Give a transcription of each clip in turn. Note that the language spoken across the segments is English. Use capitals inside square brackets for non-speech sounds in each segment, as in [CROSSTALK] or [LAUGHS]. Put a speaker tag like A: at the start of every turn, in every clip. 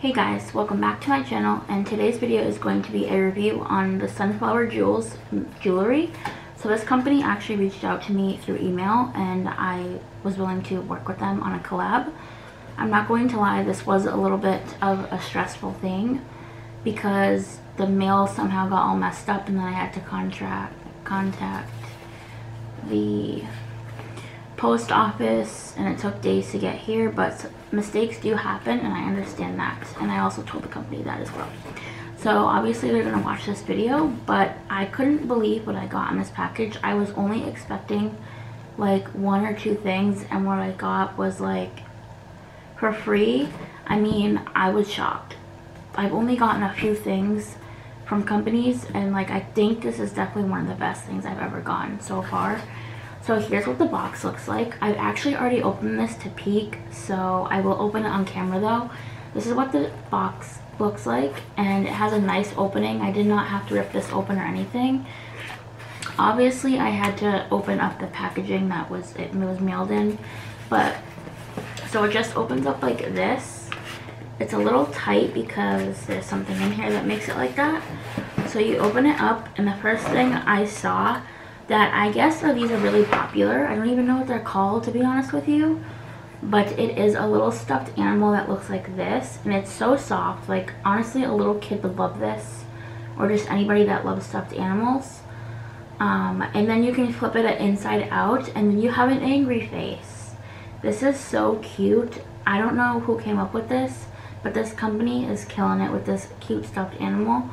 A: Hey guys, welcome back to my channel and today's video is going to be a review on the Sunflower Jewels jewelry. So this company actually reached out to me through email and I was willing to work with them on a collab. I'm not going to lie, this was a little bit of a stressful thing because the mail somehow got all messed up and then I had to contract, contact the post office and it took days to get here but mistakes do happen and I understand that. And I also told the company that as well. So obviously they're gonna watch this video but I couldn't believe what I got in this package. I was only expecting like one or two things and what I got was like for free. I mean I was shocked. I've only gotten a few things from companies and like I think this is definitely one of the best things I've ever gotten so far so here's what the box looks like. I've actually already opened this to peek, so I will open it on camera though. This is what the box looks like, and it has a nice opening. I did not have to rip this open or anything. Obviously, I had to open up the packaging that was it was mailed in, but so it just opens up like this. It's a little tight because there's something in here that makes it like that. So you open it up, and the first thing I saw that I guess are these are really popular. I don't even know what they're called to be honest with you. But it is a little stuffed animal that looks like this. And it's so soft. Like honestly a little kid would love this. Or just anybody that loves stuffed animals. Um, and then you can flip it inside out and then you have an angry face. This is so cute. I don't know who came up with this. But this company is killing it with this cute stuffed animal.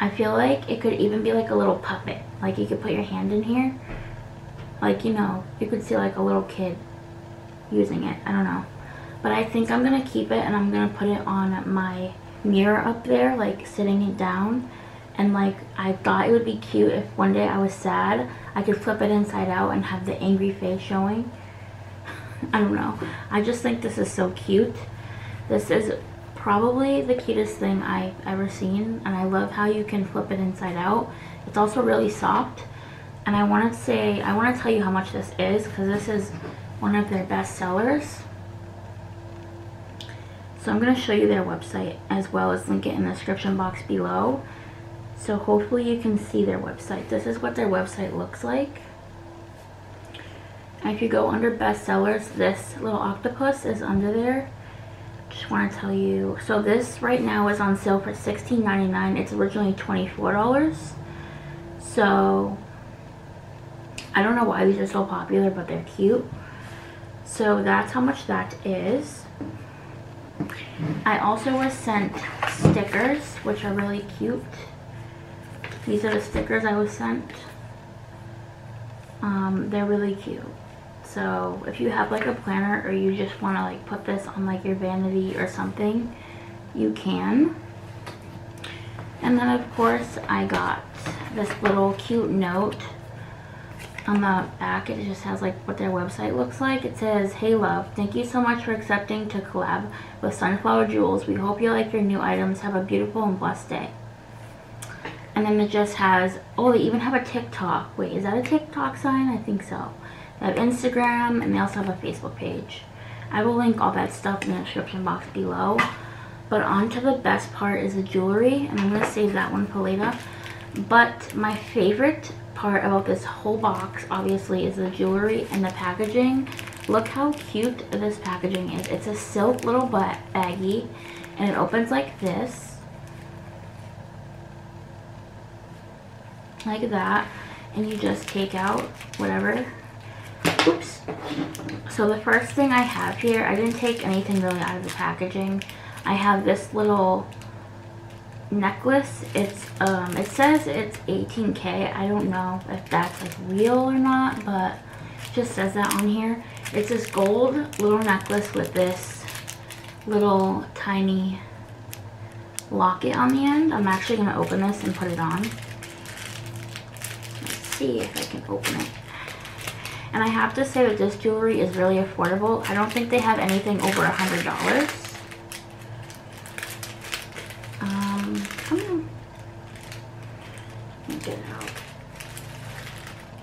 A: I feel like it could even be like a little puppet. Like you could put your hand in here. Like, you know, you could see like a little kid using it. I don't know. But I think I'm going to keep it and I'm going to put it on my mirror up there, like sitting it down. And like, I thought it would be cute if one day I was sad, I could flip it inside out and have the angry face showing. [LAUGHS] I don't know. I just think this is so cute. This is probably the cutest thing I've ever seen and I love how you can flip it inside out. It's also really soft and I want to say, I want to tell you how much this is because this is one of their best sellers. So I'm going to show you their website as well as link it in the description box below. So hopefully you can see their website. This is what their website looks like. If you go under bestsellers, this little octopus is under there just want to tell you. So this right now is on sale for $16.99 it's originally $24 so I don't know why these are so popular but they're cute. So that's how much that is. I also was sent stickers which are really cute. These are the stickers I was sent. Um, they're really cute so if you have like a planner or you just want to like put this on like your vanity or something, you can. And then of course I got this little cute note on the back. It just has like what their website looks like. It says hey love thank you so much for accepting to collab with sunflower jewels. We hope you like your new items. Have a beautiful and blessed day. And then it just has oh they even have a tiktok. Wait is that a tiktok sign? I think so they have Instagram, and they also have a Facebook page. I will link all that stuff in the description box below. But on to the best part is the jewelry, and I'm going to save that one for later. But my favorite part about this whole box, obviously, is the jewelry and the packaging. Look how cute this packaging is. It's a silk little baggie, and it opens like this. Like that. And you just take out whatever Oops. So the first thing I have here, I didn't take anything really out of the packaging. I have this little necklace. It's um it says it's 18k. I don't know if that's like real or not, but just says that on here. It's this gold little necklace with this little tiny locket on the end. I'm actually going to open this and put it on. Let's see if I can open it. And I have to say that this jewelry is really affordable. I don't think they have anything over a $100. Um, come on. Get out.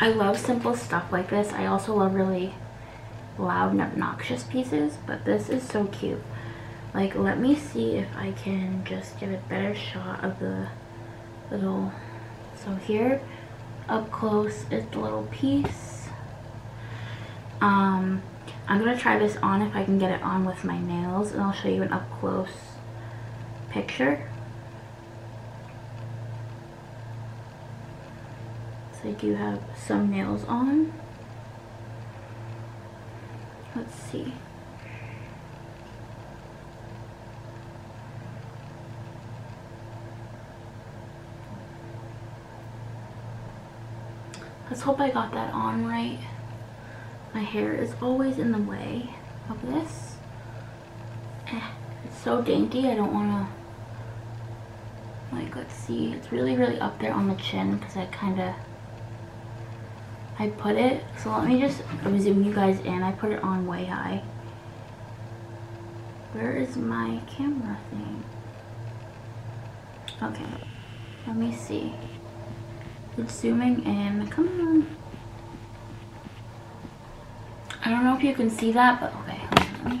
A: I love simple stuff like this. I also love really loud and obnoxious pieces, but this is so cute. Like, let me see if I can just get a better shot of the little, so here, up close is the little piece. Um, I'm gonna try this on if I can get it on with my nails and I'll show you an up close picture. So I do have some nails on. Let's see. Let's hope I got that on right. My hair is always in the way of this. Eh, it's so dainty, I don't want to, like, let's see. It's really, really up there on the chin because I kind of, I put it. So let me just zoom you guys in. I put it on way high. Where is my camera thing? Okay, let me see. It's zooming in. Come on. I don't know if you can see that, but okay.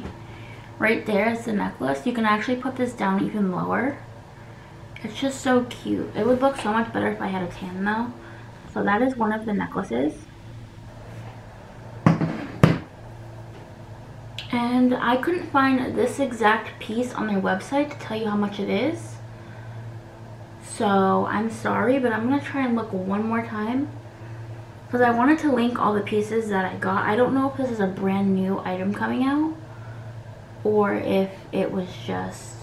A: Right there is the necklace. You can actually put this down even lower. It's just so cute. It would look so much better if I had a tan though. So that is one of the necklaces. And I couldn't find this exact piece on their website to tell you how much it is. So I'm sorry, but I'm going to try and look one more time. Because I wanted to link all the pieces that I got. I don't know if this is a brand new item coming out. Or if it was just...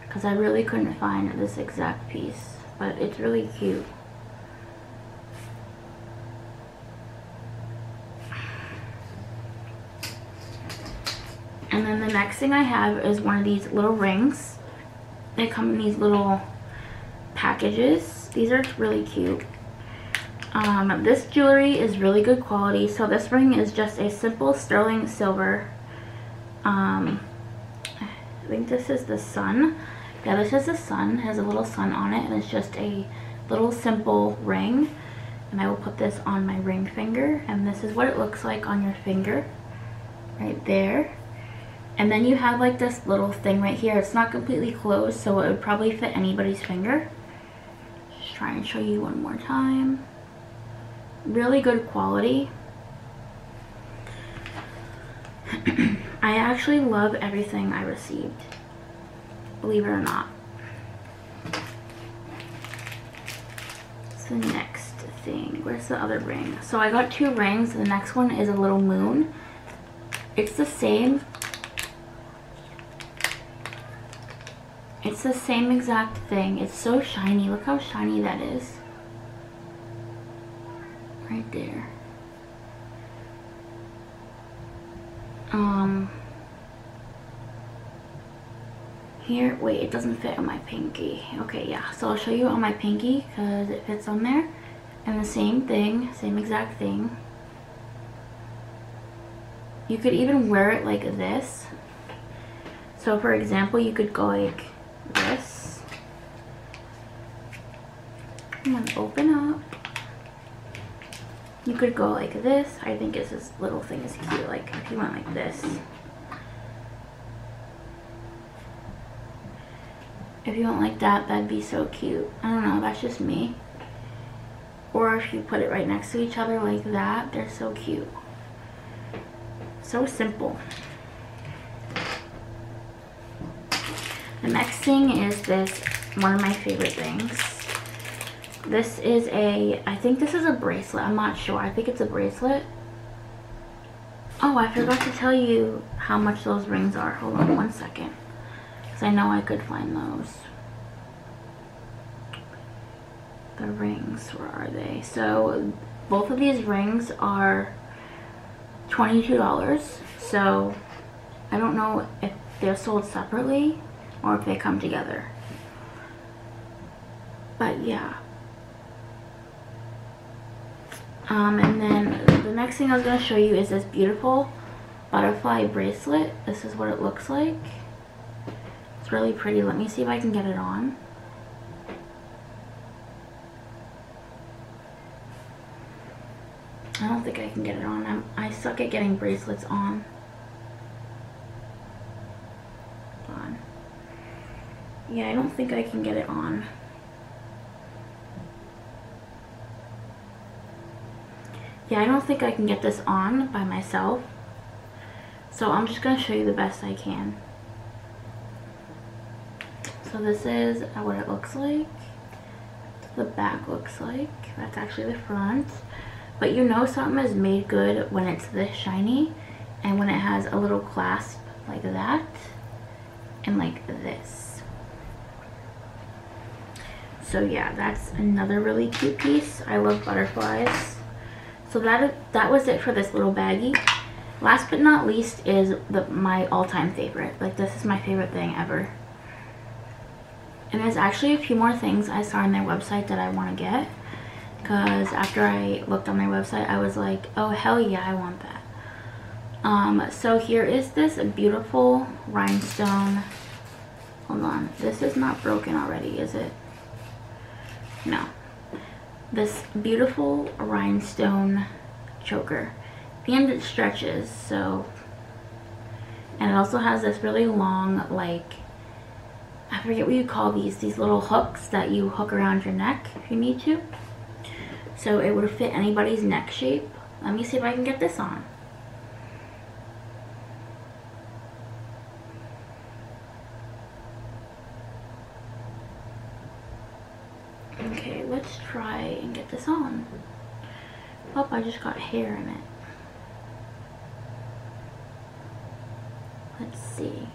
A: Because I really couldn't find this exact piece. But it's really cute. And then the next thing I have is one of these little rings. They come in these little packages. These are really cute. Um, this jewelry is really good quality. So this ring is just a simple sterling silver. Um, I think this is the sun. Yeah, this is the sun. It has a little sun on it. And it's just a little simple ring. And I will put this on my ring finger. And this is what it looks like on your finger. Right there. And then you have like this little thing right here. It's not completely closed, so it would probably fit anybody's finger. Just try and show you one more time. Really good quality. [CLEARS THROAT] I actually love everything I received. Believe it or not. The next thing? Where's the other ring? So I got two rings. The next one is a little moon. It's the same It's the same exact thing. It's so shiny. Look how shiny that is. Right there. Um, here, wait, it doesn't fit on my pinky. Okay, yeah, so I'll show you on my pinky because it fits on there. And the same thing, same exact thing. You could even wear it like this. So for example, you could go like this. And then open up. You could go like this. I think it's this little thing is cute. Like if you went like this. If you went like that, that'd be so cute. I don't know, that's just me. Or if you put it right next to each other like that, they're so cute. So simple. The next thing is this, one of my favorite things. This is a, I think this is a bracelet. I'm not sure. I think it's a bracelet. Oh, I forgot to tell you how much those rings are. Hold on one second. Because I know I could find those. The rings, where are they? So, both of these rings are $22. So, I don't know if they're sold separately or if they come together. But yeah. Um, and then the next thing I was going to show you is this beautiful butterfly bracelet. This is what it looks like. It's really pretty. Let me see if I can get it on. I don't think I can get it on. I'm, I suck at getting bracelets on. on. Yeah, I don't think I can get it on. Yeah, I don't think I can get this on by myself. So I'm just going to show you the best I can. So this is what it looks like. The back looks like. That's actually the front. But you know something is made good when it's this shiny and when it has a little clasp like that and like this. So yeah, that's another really cute piece. I love butterflies. So that that was it for this little baggie. Last but not least is the, my all-time favorite. Like this is my favorite thing ever. And there's actually a few more things I saw on their website that I want to get. Because after I looked on their website, I was like, oh hell yeah, I want that. Um, so here is this beautiful rhinestone. Hold on. This is not broken already, is it? No this beautiful rhinestone choker. And it stretches so and it also has this really long like I forget what you call these these little hooks that you hook around your neck if you need to. So it would fit anybody's neck shape. Let me see if I can get this on Okay, let's try and get this on. Oh, I just got hair in it. Let's see.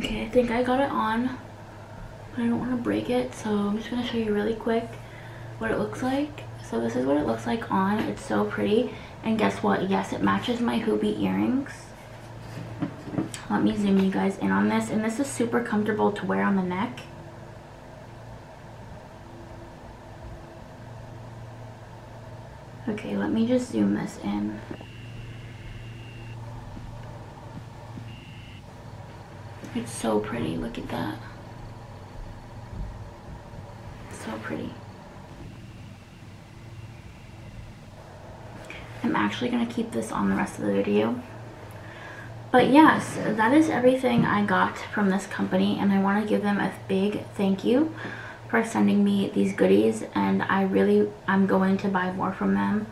A: Okay, I think I got it on, but I don't want to break it, so I'm just going to show you really quick what it looks like. So this is what it looks like on. It's so pretty. And guess what? Yes, it matches my Hubie earrings. Let me zoom you guys in on this. And this is super comfortable to wear on the neck. Okay, let me just zoom this in. It's so pretty. Look at that. So pretty. I'm actually going to keep this on the rest of the video. But yes, that is everything I got from this company and I want to give them a big thank you for sending me these goodies and I really, I'm going to buy more from them.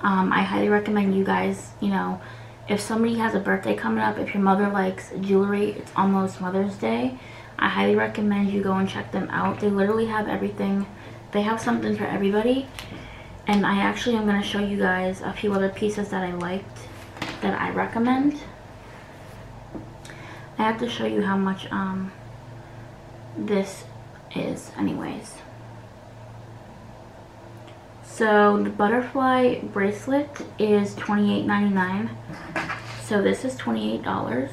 A: Um, I highly recommend you guys, you know, if somebody has a birthday coming up, if your mother likes jewelry, it's almost Mother's Day, I highly recommend you go and check them out. They literally have everything. They have something for everybody and I actually am going to show you guys a few other pieces that I liked that I recommend. I have to show you how much um, this is anyways. So the butterfly bracelet is $28.99. So this is $28.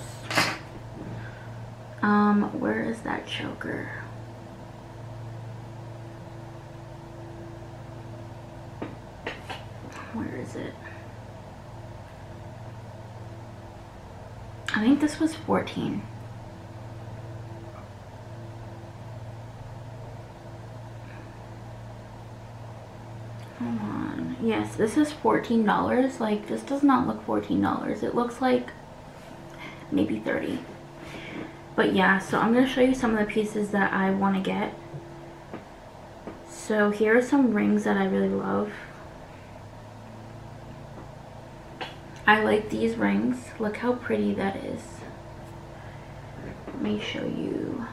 A: Um, where is that choker? Where is it? I think this was 14. Hold on. Yes, this is $14. Like, this does not look $14. It looks like maybe 30 But yeah, so I'm going to show you some of the pieces that I want to get. So here are some rings that I really love. I like these rings. Look how pretty that is. Let me show you.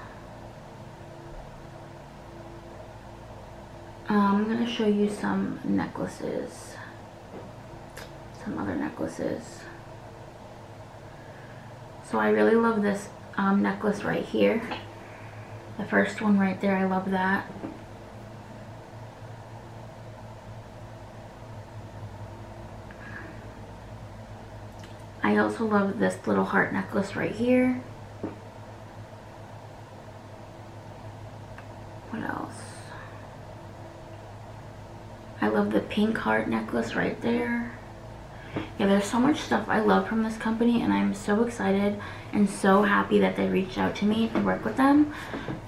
A: Um, I'm going to show you some necklaces. Some other necklaces. So I really love this um, necklace right here. The first one right there, I love that. I also love this little heart necklace right here. What else? I love the pink heart necklace right there. yeah, there's so much stuff I love from this company and I'm so excited and so happy that they reached out to me to work with them.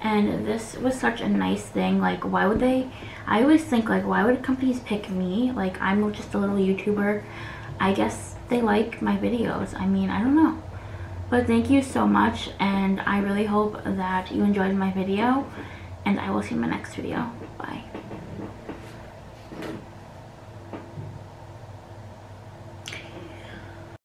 A: And this was such a nice thing. Like, why would they? I always think, like, why would companies pick me? Like, I'm just a little YouTuber. I guess they like my videos. I mean, I don't know. But thank you so much and I really hope that you enjoyed my video and I will see you in my next video. Bye.